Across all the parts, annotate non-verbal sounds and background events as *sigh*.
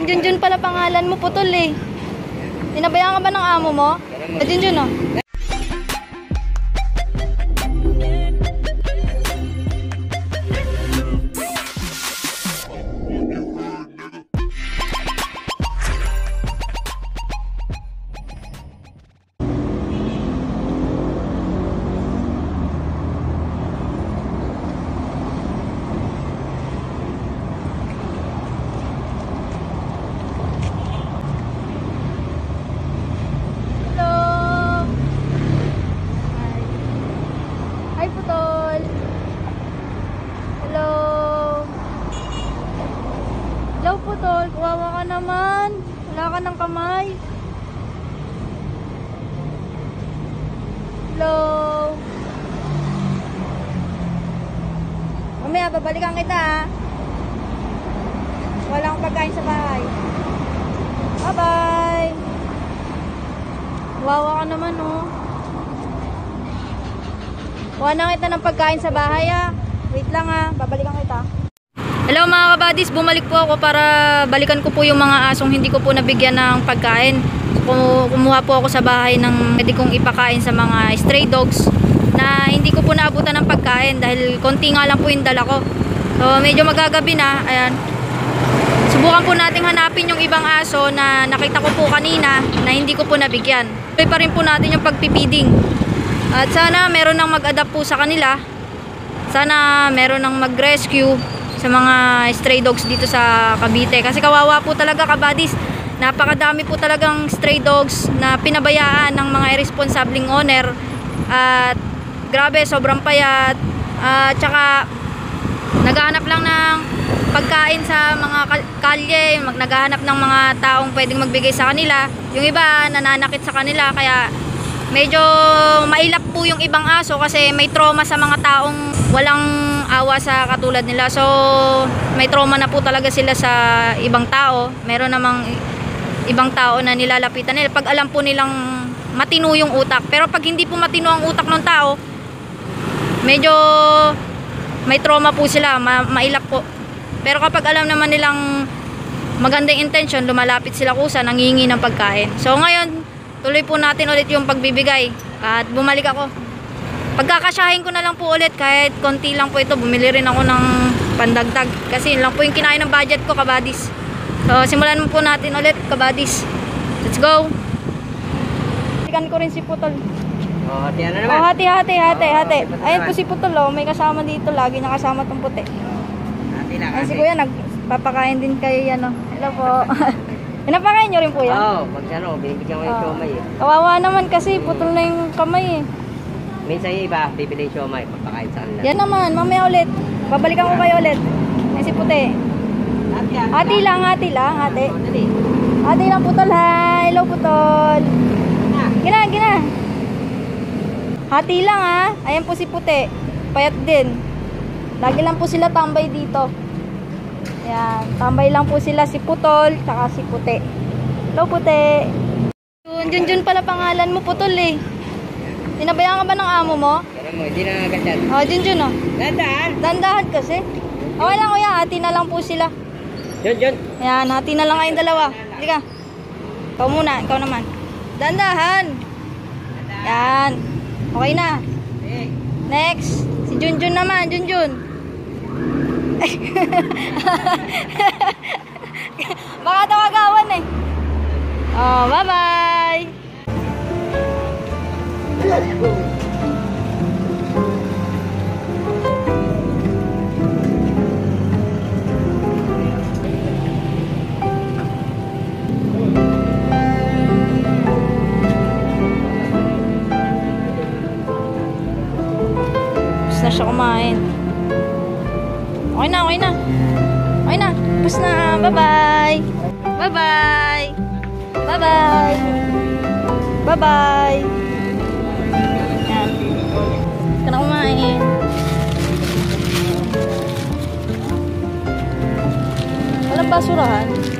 Yun, Junjun pala pangalan mo, putol eh. Tinabayaan ka ba ng amo mo? Ah, Junjun oh. Naman! Wala ka ng kamay! Hello! Mamaya, babalikan kita ha! Wala akong pagkain sa bahay. Bye-bye! Wawa ka naman, oh. Kuha na kita ng pagkain sa bahay, ah. Wait lang, ah. Babalikan kita. Hello mga kabadis, bumalik po ako para balikan ko po yung mga asong hindi ko po nabigyan ng pagkain. Kumuha po ako sa bahay ng pwede kong ipakain sa mga stray dogs na hindi ko po naabutan ng pagkain dahil konti nga lang po yung dala ko. So medyo magagabi na, ayan. Subukan po nating hanapin yung ibang aso na nakita ko po kanina na hindi ko po nabigyan. Tuloy pa rin po natin yung pagpipiding. At sana meron nang mag-adapt po sa kanila. Sana meron nang mag-rescue sa mga stray dogs dito sa Cavite. Kasi kawawa po talaga kabadis. Napakadami po talagang stray dogs na pinabayaan ng mga irresponsibleng owner. At grabe, sobrang payat. At tsaka naghahanap lang ng pagkain sa mga kal- kalye, naghahanap ng mga taong pwedeng magbigay sa kanila. Yung iba nananakit sa kanila kaya medyo mailap po yung ibang aso kasi may trauma sa mga taong walang awa sa katulad nila. So may trauma na po talaga sila sa ibang tao. Meron namang ibang tao na nilalapitan nila pag alam po nilang matino yung utak. Pero pag hindi po matino ang utak ng tao, medyo may trauma po sila, ma- mailap po. Pero kapag alam naman nilang magandang intention, lumalapit sila kusa, nangingi ng pagkain. So ngayon, tuloy po natin ulit yung pagbibigay at bumalik ako. Pagkakasyahin ko na lang po ulit kahit konti lang po ito, bumili rin ako ng pandagdag kasi yun lang po yung kinain ng budget ko, kabadis. So simulan po natin ulit, kabadis. Let's go! Tikan ko rin si Putol. Oh, hati Oh, naman. hati, hati, hati, hati. na Ayun naman. po si Putol, oh. may kasama dito. Lagi niya kasama tong puti. Hati lang. Ay, si hati. Kuya, nagpapakain din kayo yan, oh. Hello po. *laughs* Pinapakain niyo rin po yan? Oo, pag ano, binibigyan ko yung siomay eh. Kawawa naman kasi, putol na yung kamay eh. Minsan yung iba, bibili yung siomay, pagpakain sa kanila. Yan naman, mamaya ulit. Babalikan ko kayo ulit. Ay, si puti. Hati. Hati lang, hati lang, hati. Oh. Hati lang, putol, ha. Hello, putol. Na. Gina, gina. Hati lang, ha. Ayan po si puti. Payat din. Lagi lang po sila tambay dito. Ayan, tambay lang po sila si Putol, tsaka si Puti. Hello, Puti. Yun, Junjun pala pangalan mo, Putol eh. Tinabayaan ka ba ng amo mo? Pero mo, hindi na agad yan. Oh, Junjun oh. Dandaan! Dandahan kasi. Okay lang, kuya. Hati na lang po sila. Yun, yun. Ayan, hati na lang kayong dalawa. Halika. Ikaw muna, ikaw naman. Dandahan. Yan. Okay na. Next. Si Junjun naman, Junjun. *laughs* Baka tawagawan eh. Oh, bye-bye. Tapos na siya kumain. Okay na, okay na. Okay na. Tapos na. Bye-bye. Bye-bye. Bye-bye. Bye-bye. Basurahan.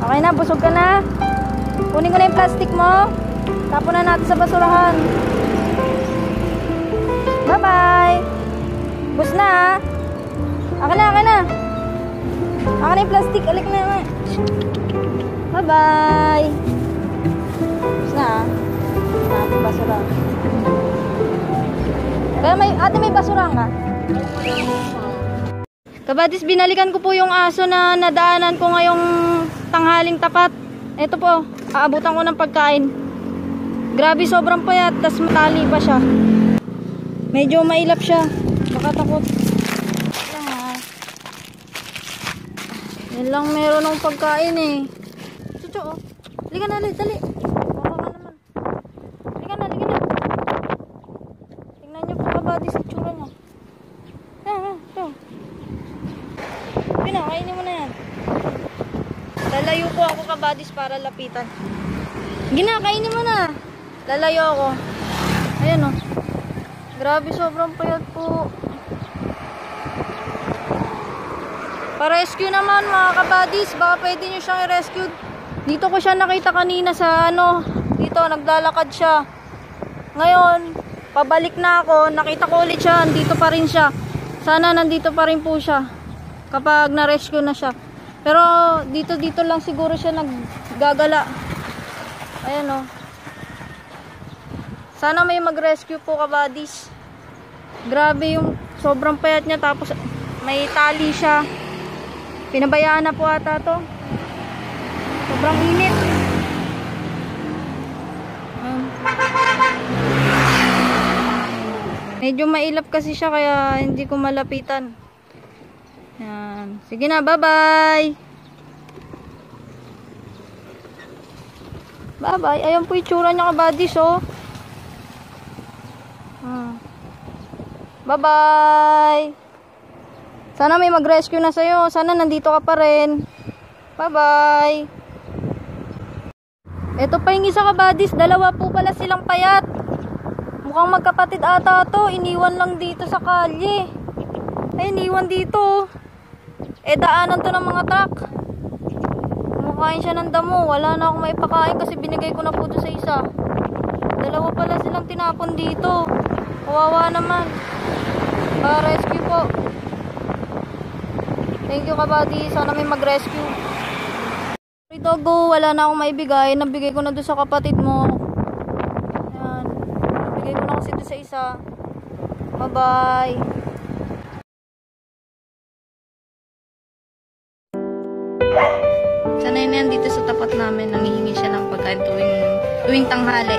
Okay na, busog ka na. Kunin ko na yung plastic mo. Tapon na natin sa basurahan. Bye-bye. Bus na ha. Akin na, akin na. Akin na yung plastic. Alik na. Bye-bye. Bus na. Natin basurahan. Kaya may, ate may basurahan ka? Kabadis, binalikan ko po yung aso na nadaanan ko ngayong tanghaling tapat. Ito po, aabutan ko ng pagkain. Grabe, sobrang payat, tas matali pa siya. Medyo mailap siya. Baka takot. Yan lang meron ng pagkain eh. Chucho, oh. Liga na, dali, dali. Baka ka naman. Liga na, liga na. Tingnan niyo po kabadis, itsura niya. Ah, ah, ito. Pina, kainin mo na yan. Lalayo kabadis para lapitan. Gina, kainin mo na. Lalayo ako. Ayan o. Grabe, sobrang payat po. Pa-rescue naman mga kabadis. Baka pwede nyo siyang i-rescue. Dito ko siya nakita kanina sa ano. Dito, naglalakad siya. Ngayon, pabalik na ako. Nakita ko ulit siya. Dito pa rin siya. Sana nandito pa rin po siya. Kapag na-rescue na siya. Pero dito dito lang siguro siya naggagala. Ayan o. Sana may mag-rescue po kabadis. Grabe yung sobrang payat niya tapos may tali siya. Pinabayaan na po ata to. Sobrang init. Medyo mailap kasi siya kaya hindi ko malapitan. Yan. Sige na, bye-bye. Bye-bye. Ayan po itsura niya kabadis, oh. Hmm. Bye-bye. Sana may mag-rescue na sa'yo. Sana nandito ka pa rin. Bye-bye. Ito pa yung isa kabadis. Dalawa po pala silang payat. Mukhang magkapatid ata to. Iniwan lang dito sa kalye. Ay, iniwan dito. Eh, daanan to ng mga truck. Kumakain siya ng damo. Wala na akong maipakain kasi binigay ko na po sa isa. Dalawa pala silang tinapon dito. Kawawa naman. Pa-rescue po. Thank you, kabady. Sana may mag-rescue. Sorry, Doggo. Wala na akong maibigay. Nabigay ko na doon sa kapatid mo. Yan. Nabigay ko na kasi doon sa isa. Bye-bye. Sanay na yan dito sa tapat namin. Nangihingi siya ng pagkain tuwing, tuwing tanghali.